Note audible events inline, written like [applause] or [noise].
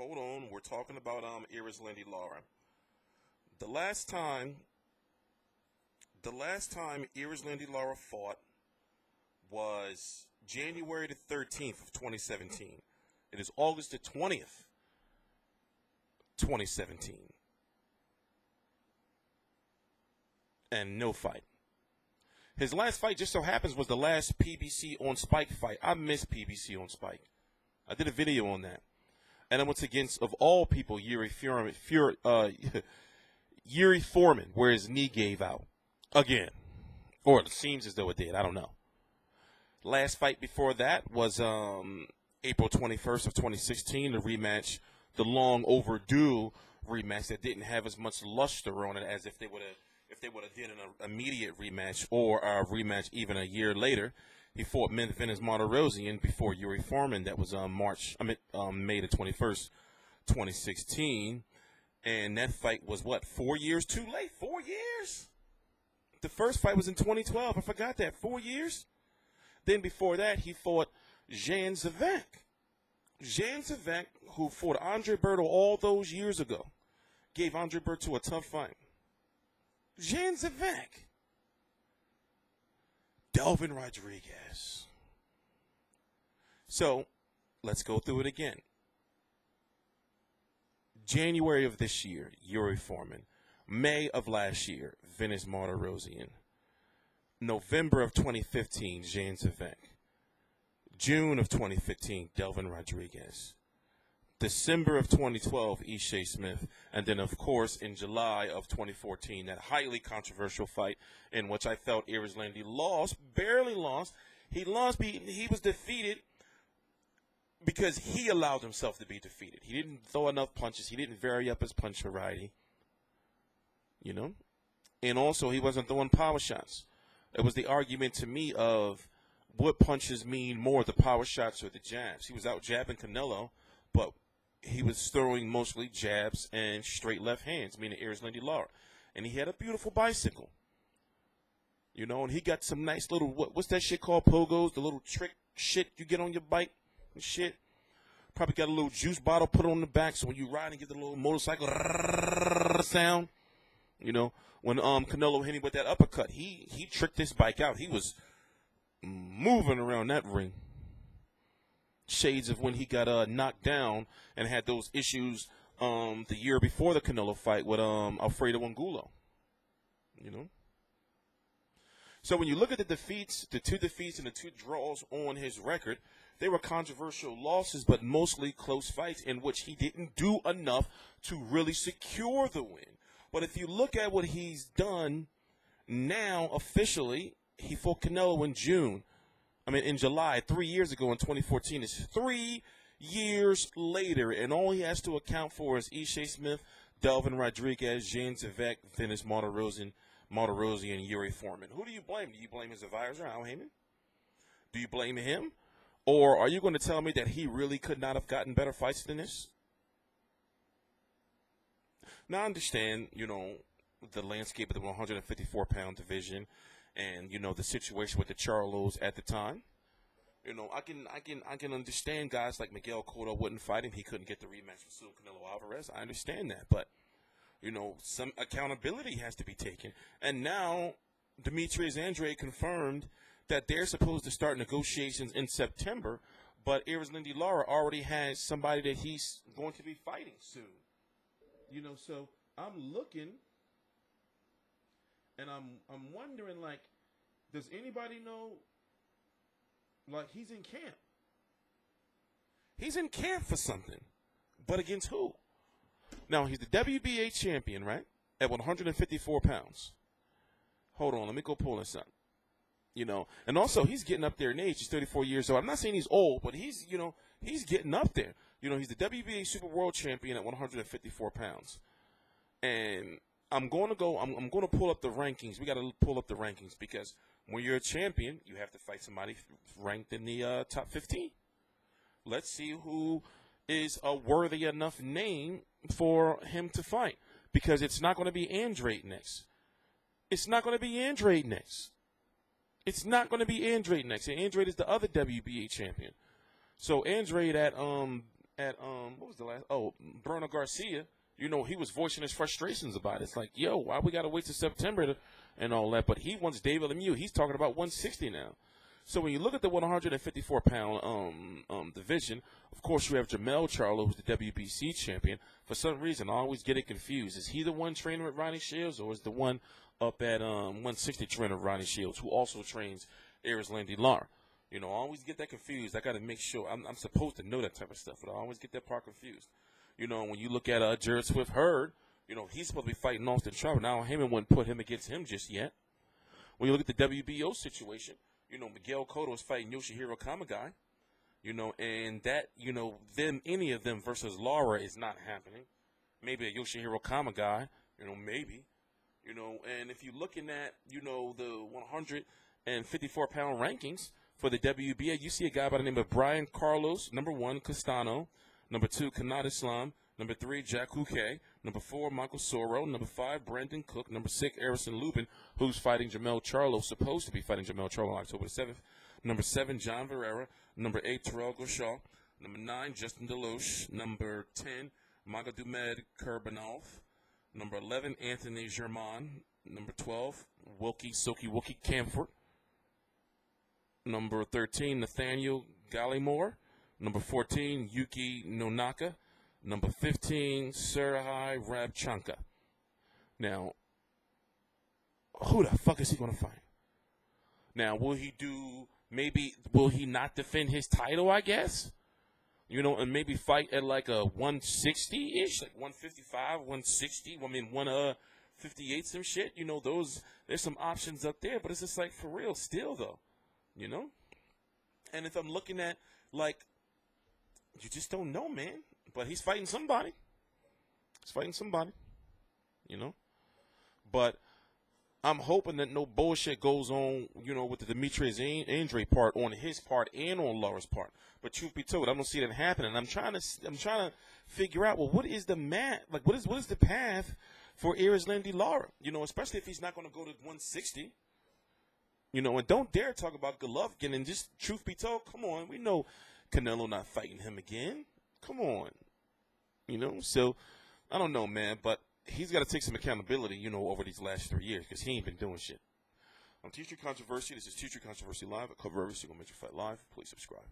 hold on. We're talking about um Erislandy Lara. The last time, the last time Erislandy Lara fought was January the 13th of 2017. It is August the 20th, 2017. And no fight. His last fight just so happens was the last PBC on Spike fight. I miss PBC on Spike. I did a video on that. And it was against, of all people, Yuri Foreman, Fury, uh, [laughs] Yuri Foreman, where his knee gave out. Again. Or it seems as though it did. I don't know. Last fight before that was um, April 21st of 2016, the rematch, the long overdue rematch that didn't have as much luster on it as if they would have if they would have did an immediate rematch or a rematch even a year later. He fought Vanes Martirosyan before Yuri Foreman. That was um, March, I mean, um, May the 21st, 2016. And that fight was what, four years too late? Four years? The first fight was in 2012. I forgot that. Four years? Then before that, he fought Jan Zaveck. Jan Zaveck, who fought Andre Berto all those years ago, gave Andre Berto a tough fight. Jan Zaveck. Delvin Rodriguez. So, let's go through it again. January of this year, Yuri Foreman. May of last year, Vanes Martirosyan. November of 2015, Jan Zaveck. June of 2015, Delvin Rodriguez. December of 2012, Ishe Smith, and then of course in July of 2014, that highly controversial fight in which I felt Erislandy lost, barely lost. He lost. He, he was defeated because he allowed himself to be defeated. He didn't throw enough punches. He didn't vary up his punch variety. You know, and also he wasn't throwing power shots. It was the argument to me of what punches mean more, the power shots or the jabs. He was out jabbing Canelo, but he was throwing mostly jabs and straight left hands, meaning Erislandy Lara. And he had a beautiful bicycle. You know, and he got some nice little, what, what's that shit called? Pogos, the little trick shit you get on your bike and shit. Probably got a little juice bottle put on the back so when you ride and get the little motorcycle [laughs] sound. You know, when um Canelo hit him with that uppercut, he he tricked this bike out. He was moving around that ring shades of when he got uh, knocked down and had those issues um, the year before the Canelo fight with um, Alfredo Angulo. You know? So when you look at the defeats, the two defeats and the two draws on his record, they were controversial losses, but mostly close fights in which he didn't do enough to really secure the win. But if you look at what he's done now officially, he fought Canelo in June. I mean, in July, three years ago in 2014. It's three years later, and all he has to account for is Ishe Smith, Delvin Rodriguez, James Zaveck, Vanes Martirosyan, Martirosyan, and Yuri Foreman. Who do you blame? Do you blame his advisor, Al Haymon? Do you blame him? Or are you going to tell me that he really could not have gotten better fights than this? Now, I understand, you know, the landscape of the 154 pound division and you know the situation with the Charlos at the time. You know, I can I can I can understand guys like Miguel Cotto wouldn't fight him. He couldn't get the rematch with Saul Canelo Alvarez. I understand that, but you know, some accountability has to be taken. And now Demetrius Andrade confirmed that they're supposed to start negotiations in September, but Erislandy Lara already has somebody that he's going to be fighting soon. You know, so I'm looking and I'm I'm wondering like, does anybody know? Like he's in camp. He's in camp for something, but against who? Now he's the WBA champion, right? At 154 pounds. Hold on, let me go pull this up. You know, and also he's getting up there in age. He's 34 years old. I'm not saying he's old, but he's you know he's getting up there. You know, he's the WBA Super World Champion at 154 pounds, and I'm going to go. I'm, I'm going to pull up the rankings. We got to pull up the rankings because when you're a champion, you have to fight somebody ranked in the uh, top 15. Let's see who is a worthy enough name for him to fight because it's not going to be Andrade next. It's not going to be Andrade next. It's not going to be Andrade next. And Andrade is the other WBA champion. So Andrade at um at um what was the last? Oh, Bruno Garcia. You know, he was voicing his frustrations about it. It's like, yo, why we got to wait till September to, and all that? But he wants David Lemieux. He's talking about 160 now. So when you look at the 154 pound um, um, division, of course you have Jermell Charlo, who's the WBC champion. For some reason, I always get it confused. Is he the one training with Ronnie Shields, or is the one up at um, 160 training with Ronnie Shields, who also trains Erislandy Lara? You know, I always get that confused. I got to make sure I'm, I'm, supposed to know that type of stuff, but I always get that part confused. You know, when you look at uh, Jarrett Swift Hurd, you know, he's supposed to be fighting Austin Trout. Now, Haymon wouldn't put him against him just yet. When you look at the WBO situation, you know, Miguel Cotto is fighting Yoshihiro Kamegai. You know, and that, you know, them, any of them versus Lara is not happening. Maybe a Yoshihiro Kamegai, you know, maybe. You know, and if you're looking at, you know, the 154 pound rankings, for the WBA, you see a guy by the name of Brian Carlos, number one, Castano, number two, Kanat Islam, number three, Jack Huque, number four, Michael Soro, number five, Brandon Cook, number six, Erickson Lubin, who's fighting Jermell Charlo, supposed to be fighting Jermell Charlo on October 7th, number seven, John Verrera, number eight, Terrell Gausha, number nine, Justin DeLoach, number 10, Magomed Kurbanov, number 11, Anthony Germain, number 12, Wilkie Silky Wookie Campfort, Number 13, Nathaniel Gallimore. Number 14, Yuki Nonaka. Number 15, Serhii Rabchanka. Now, who the fuck is he going to fight? Now, will he do, maybe, will he not defend his title, I guess? You know, and maybe fight at like a 160 ish, like 155, 160. I mean, 158, uh, some shit. You know, those, there's some options up there, but it's just like for real, still though you know? And if I'm looking at, like, you just don't know, man. But he's fighting somebody. He's fighting somebody, you know? But I'm hoping that no bullshit goes on, you know, with the Demetrius Andre part on his part and on Lara's part. But truth be told, I don't see that happening. I'm trying to, I'm trying to figure out, well, what is the mat? Like, what is, what is the path for Erislandy Laura? You know, especially if he's not going to go to 160. You know, and don't dare talk about Golovkin. And just truth be told, come on, we know Canelo not fighting him again. Come on, you know. So I don't know, man, but he's got to take some accountability, you know, over these last three years because he ain't been doing shit. On TstreeT Controversy, this is TstreeT Controversy Live. I cover every single major fight live. Please subscribe.